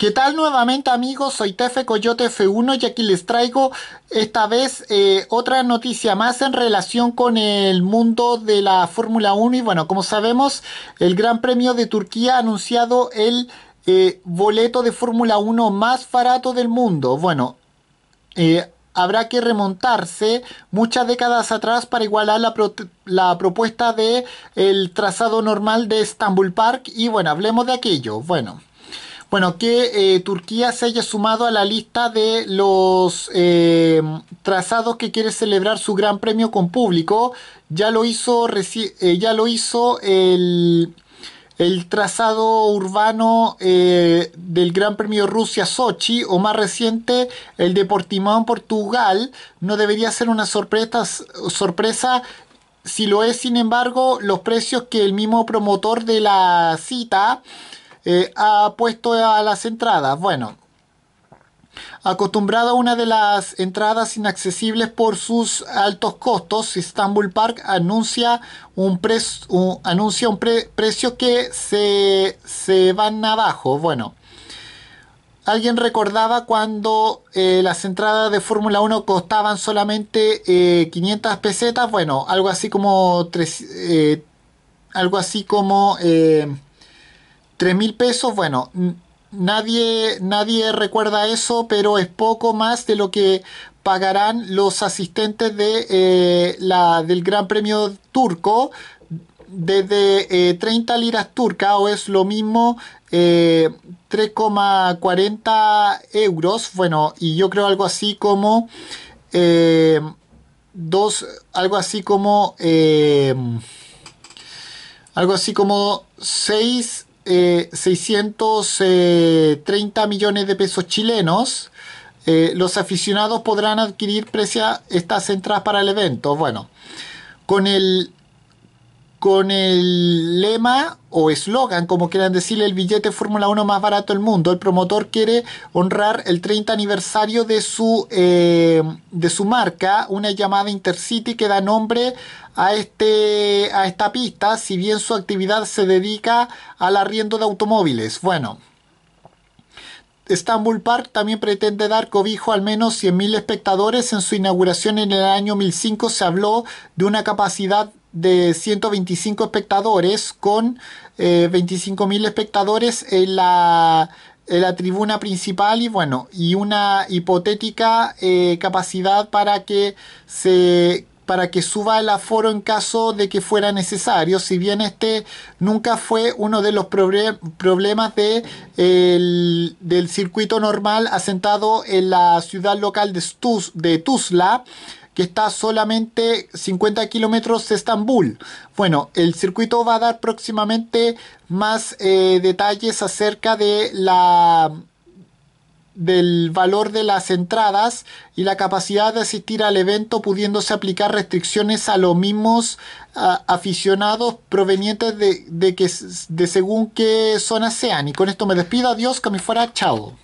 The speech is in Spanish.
¿Qué tal nuevamente amigos? Soy Tefe Coyote F1 y aquí les traigo esta vez eh, otra noticia más en relación con el mundo de la Fórmula 1 y bueno, como sabemos, el Gran Premio de Turquía ha anunciado el eh, boleto de Fórmula 1 más barato del mundo. Bueno, eh, habrá que remontarse muchas décadas atrás para igualar la, propuesta de el trazado normal de Istanbul Park y bueno, hablemos de aquello. Bueno. Bueno, que eh, Turquía se haya sumado a la lista de los eh, trazados que quiere celebrar su Gran Premio con público. Ya lo hizo, eh, ya lo hizo el, el trazado urbano del Gran Premio Rusia Sochi o más reciente el de Portimão Portugal. No debería ser una sorpresa, sorpresa si lo es, sin embargo, los precios que el mismo promotor de la cita eh, ha puesto a las entradas. Bueno, acostumbrado a una de las entradas inaccesibles por sus altos costos, Istanbul Park anuncia un, anuncia un precio que se, se van abajo. Bueno, ¿Alguien recordaba cuando eh, las entradas de Fórmula 1 costaban solamente 500 eh, pesetas? Bueno, algo así como algo así como 3 mil pesos, bueno, nadie, nadie recuerda eso, pero es poco más de lo que pagarán los asistentes de, eh, la, del Gran Premio Turco. Desde 30 eh, liras turcas o es lo mismo 3,40 eh, euros. Bueno y yo creo algo así como dos algo así como algo así como 6 630 eh, millones de pesos chilenos. Eh, los aficionados podrán adquirir precia estas entradas para el evento. Bueno, con el con el lema o eslogan, como quieran decirle, el billete Fórmula 1 más barato del mundo. El promotor quiere honrar el 30 aniversario de su, eh, de su marca, una llamada Intercity que da nombre a, este, a esta pista, si bien su actividad se dedica al arriendo de automóviles. Bueno, Istanbul Park también pretende dar cobijo a al menos 100.000 espectadores. En su inauguración en el año 2005 se habló de una capacidad de 125 espectadores con eh, 25.000 espectadores en la, en la, tribuna principal y bueno y una hipotética eh, capacidad para que se para que suba el aforo en caso de que fuera necesario, si bien este nunca fue uno de los problemas de, del circuito normal asentado en la ciudad local de, de Tuzla, que está solamente 50 kilómetros de Estambul. Bueno, el circuito va a dar próximamente más eh, detalles acerca de la del valor de las entradas y la capacidad de asistir al evento pudiéndose aplicar restricciones a los mismos aficionados provenientes de, de, que, de según qué zona sean. Y con esto me despido. Adiós, que me fuera. Chao.